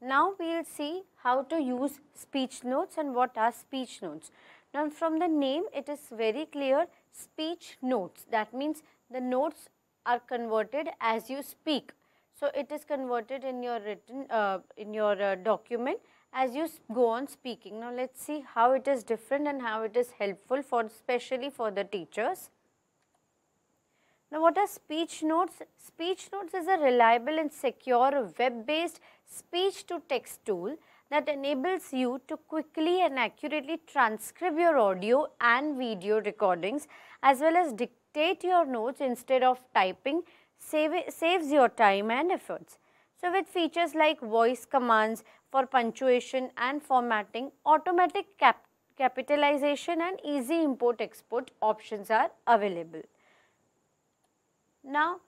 Now we will see how to use speech notes and what are speech notes. Now from the name it is very clear speech notes that means the notes are converted as you speak. So it is converted in your written uh, in your uh, document as you go on speaking. Now let us see how it is different and how it is helpful for especially for the teachers. Now what are speech notes? Speech notes is a reliable and secure web based speech to text tool that enables you to quickly and accurately transcribe your audio and video recordings as well as dictate your notes instead of typing save, saves your time and efforts. So, with features like voice commands for punctuation and formatting, automatic cap capitalization and easy import export options are available. Now,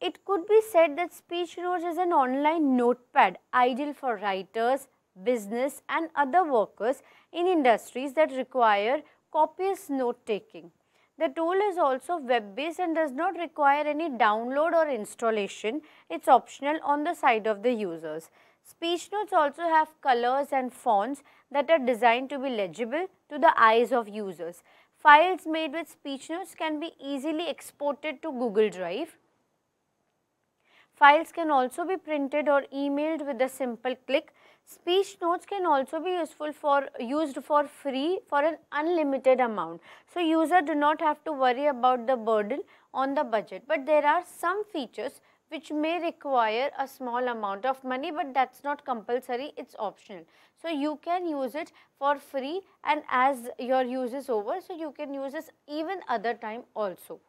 it could be said that speech notes is an online notepad ideal for writers, business and other workers in industries that require copious note taking. The tool is also web based and does not require any download or installation. It is optional on the side of the users. Speech notes also have colors and fonts that are designed to be legible to the eyes of users. Files made with speech notes can be easily exported to Google Drive. Files can also be printed or emailed with a simple click. Speech notes can also be useful for used for free for an unlimited amount. So, user do not have to worry about the burden on the budget, but there are some features which may require a small amount of money, but that is not compulsory, it is optional. So, you can use it for free and as your use is over, so you can use this even other time also.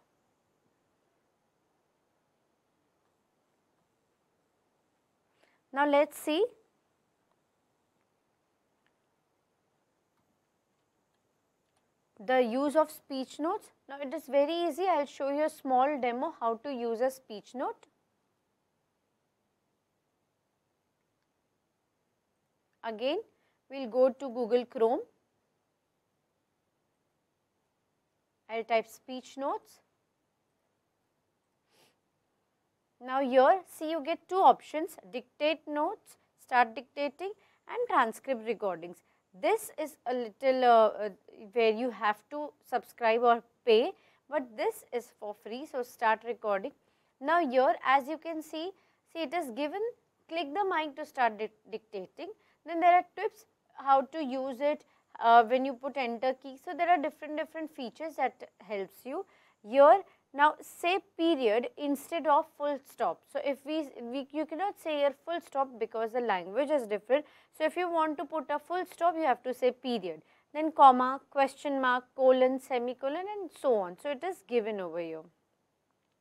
Now, let us see the use of speech notes. Now, it is very easy. I will show you a small demo how to use a speech note. Again, we will go to Google Chrome. I will type speech notes. Now, here see you get two options dictate notes, start dictating and transcript recordings. This is a little uh, uh, where you have to subscribe or pay, but this is for free. So, start recording. Now, here as you can see, see it is given click the mic to start di dictating. Then there are tips how to use it uh, when you put enter key. So, there are different different features that helps you. Here now say period instead of full stop. So, if we, we you cannot say here full stop because the language is different. So, if you want to put a full stop you have to say period then comma, question mark, colon, semicolon and so on. So, it is given over here.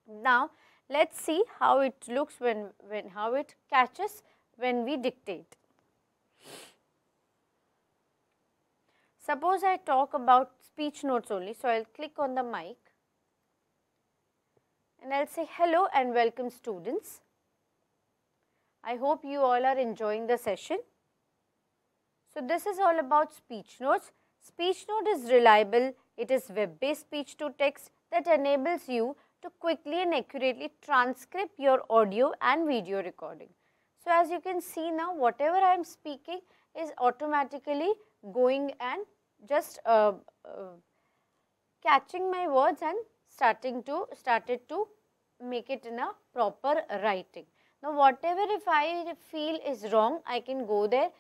Now, let us see how it looks when, when how it catches when we dictate. Suppose I talk about speech notes only. So, I will click on the mic and I will say hello and welcome students. I hope you all are enjoying the session. So, this is all about speech notes. Speech note is reliable, it is web based speech to text that enables you to quickly and accurately transcribe your audio and video recording. So, as you can see now whatever I am speaking is automatically going and just uh, uh, catching my words and starting to started to make it in a proper writing. Now, whatever if I feel is wrong, I can go there,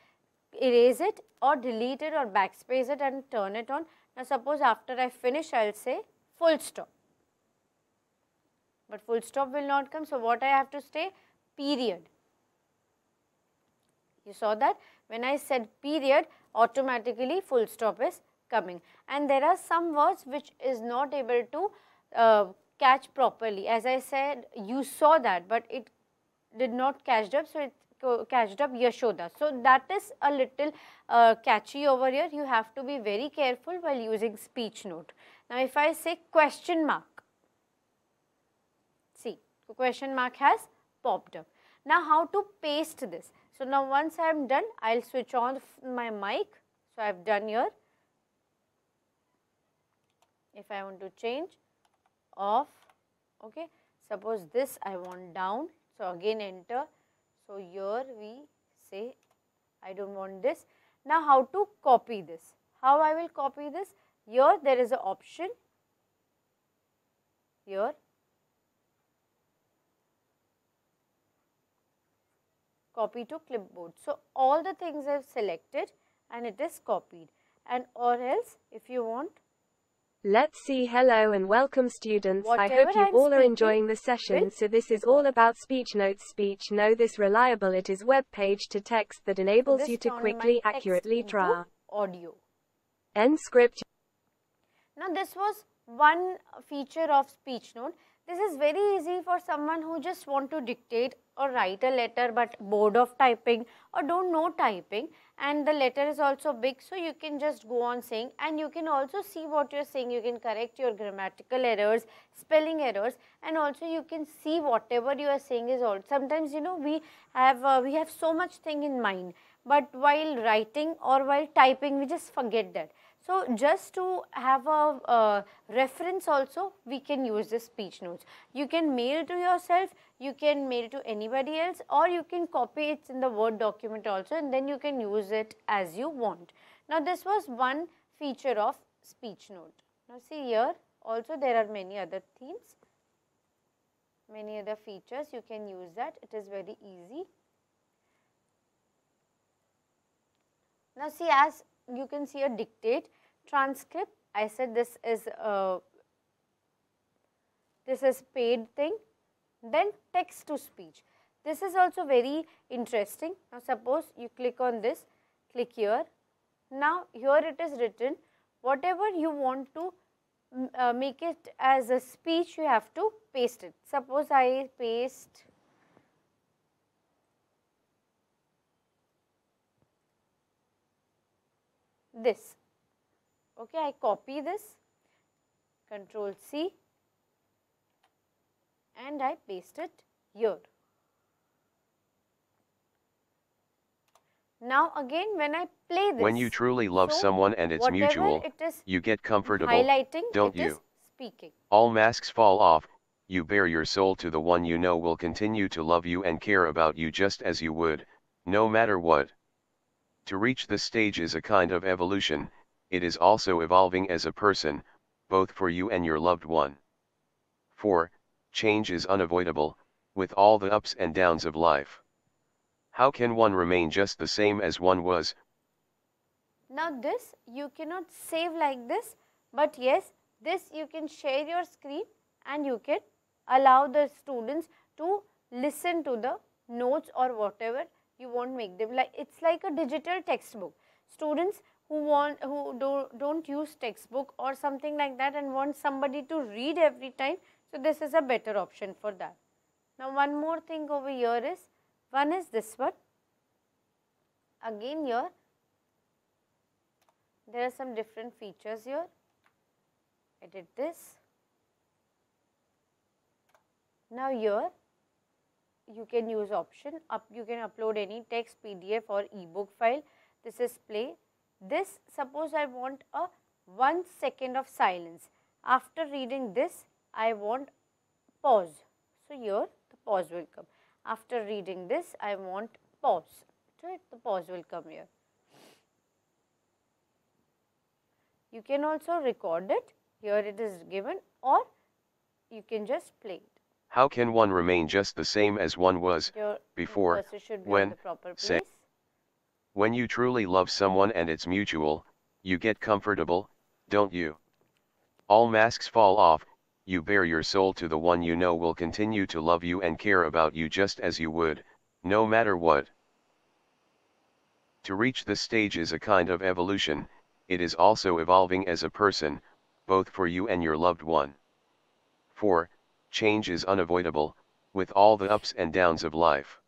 erase it or delete it or backspace it and turn it on. Now, suppose after I finish, I will say full stop. But full stop will not come. So, what I have to say? Period. You saw that when I said period, automatically full stop is coming. And there are some words which is not able to uh, catch properly. As I said, you saw that, but it did not catch up. So, it catched up Yashoda. So, that is a little uh, catchy over here. You have to be very careful while using speech note. Now, if I say question mark, see question mark has popped up. Now, how to paste this? So, now once I am done, I will switch on my mic. So, I have done here. If I want to change off, okay. Suppose this I want down. So, again enter. So, here we say I don't want this. Now, how to copy this? How I will copy this? Here there is an option here copy to clipboard. So, all the things I have selected and it is copied and or else if you want Let's see hello and welcome students. I hope you I'm all are enjoying the session. will So this is all about speech notes. Speech know this reliable it is web page to text that enables this you to quickly accurately draw. audio. End script Now, this was one feature of speech note. This is very easy for someone who just want to dictate or write a letter but bored of typing or don't know typing and the letter is also big. So, you can just go on saying and you can also see what you are saying. You can correct your grammatical errors, spelling errors and also you can see whatever you are saying is all. Sometimes you know we have uh, we have so much thing in mind but while writing or while typing we just forget that. So, just to have a uh, reference also we can use the speech notes. You can mail to yourself, you can mail to anybody else or you can copy it in the word document also and then you can use it as you want. Now, this was one feature of speech note. Now, see here also there are many other themes, many other features you can use that it is very easy. Now, see as you can see a dictate transcript. I said this is uh, this is paid thing. Then text to speech. This is also very interesting. Now suppose you click on this click here. Now here it is written whatever you want to uh, make it as a speech you have to paste it. Suppose I paste this okay I copy this control C and I paste it here. Now again when I play this When you truly love so someone and it's mutual, it is you get comfortable, highlighting don't it is you? speaking. All masks fall off, you bare your soul to the one you know will continue to love you and care about you just as you would, no matter what. To reach this stage is a kind of evolution, it is also evolving as a person, both for you and your loved one. 4. Change is unavoidable, with all the ups and downs of life. How can one remain just the same as one was, Now this you cannot save like this but yes this you can share your screen and you can allow the students to listen to the notes or whatever you want make them like it's like a digital textbook. Students who want who do, don't use textbook or something like that and want somebody to read every time so this is a better option for that. Now one more thing over here is one is this one again here there are some different features here. Edit this. Now here you can use option up you can upload any text PDF or ebook file. This is play. This suppose I want a 1 second of silence. After reading this I want pause. So here the pause will come. After reading this I want pause. So the pause will come here. You can also record it, here it is given or you can just play it. how can one remain just the same as one was, Your Before, cursor should be when, say-. When you truly love someone and it's mutual, you get comfortable, don't you? All masks fall off, you bare your soul to the one you know will continue to love you and care about you just as you would, no matter what. To reach this stage is a kind of evolution, it is also evolving as a person, both for you and your loved one. 4. Change is unavoidable, with all the ups and downs of life.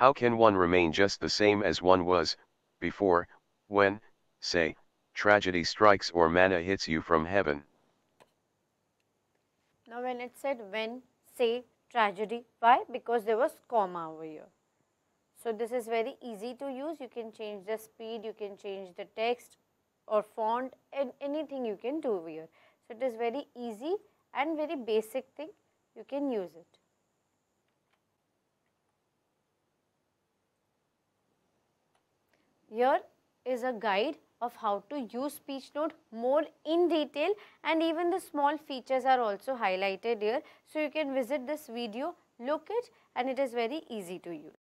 How can one remain just the same as one was, before, when, say, tragedy strikes or manna hits you from heaven? Now when it said when, say, tragedy, why? Because there was comma over here. So this is very easy to use, you can change the speed, you can change the text or font and anything you can do over here. So it is very easy and very basic thing, you can use it. Here is a guide of how to use speech note more in detail and even the small features are also highlighted here. So, you can visit this video, look it and it is very easy to use.